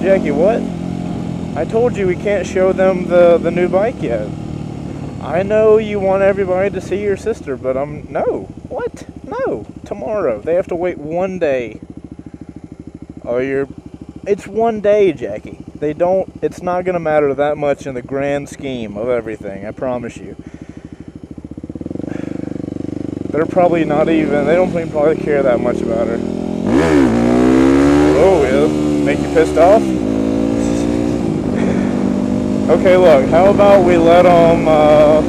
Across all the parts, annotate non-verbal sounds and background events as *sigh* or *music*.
Jackie, what? I told you we can't show them the, the new bike yet. I know you want everybody to see your sister, but I'm no. What? No. Tomorrow. They have to wait one day. Oh, you're. It's one day, Jackie. They don't. It's not gonna matter that much in the grand scheme of everything. I promise you. They're probably not even. They don't even probably care that much about her. Make you pissed off? Okay, look, how about we let them, uh,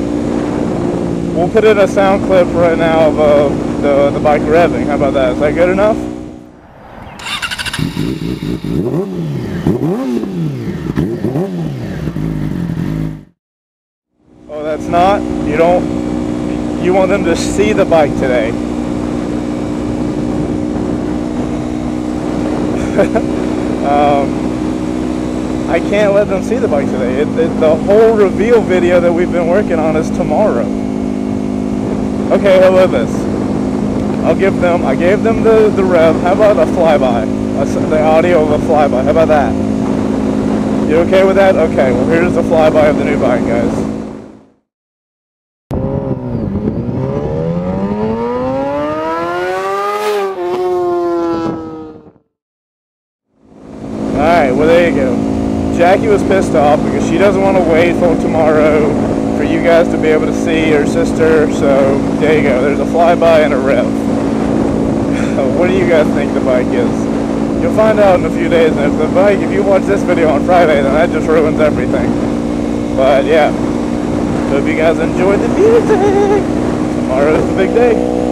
we'll put in a sound clip right now of uh, the, the bike revving. How about that? Is that good enough? Oh, that's not? You don't, you want them to see the bike today. *laughs* um, I can't let them see the bike today. It, it, the whole reveal video that we've been working on is tomorrow. Okay, how about this? I'll give them, I gave them the, the rev. How about a flyby? The audio of a flyby. How about that? You okay with that? Okay, well here's the flyby of the new bike, guys. Well there you go. Jackie was pissed off because she doesn't want to wait till tomorrow for you guys to be able to see her sister. So there you go. There's a flyby and a rev. what do you guys think the bike is? You'll find out in a few days. And if the bike, if you watch this video on Friday, then that just ruins everything. But yeah. Hope you guys enjoyed the music. Tomorrow's the big day.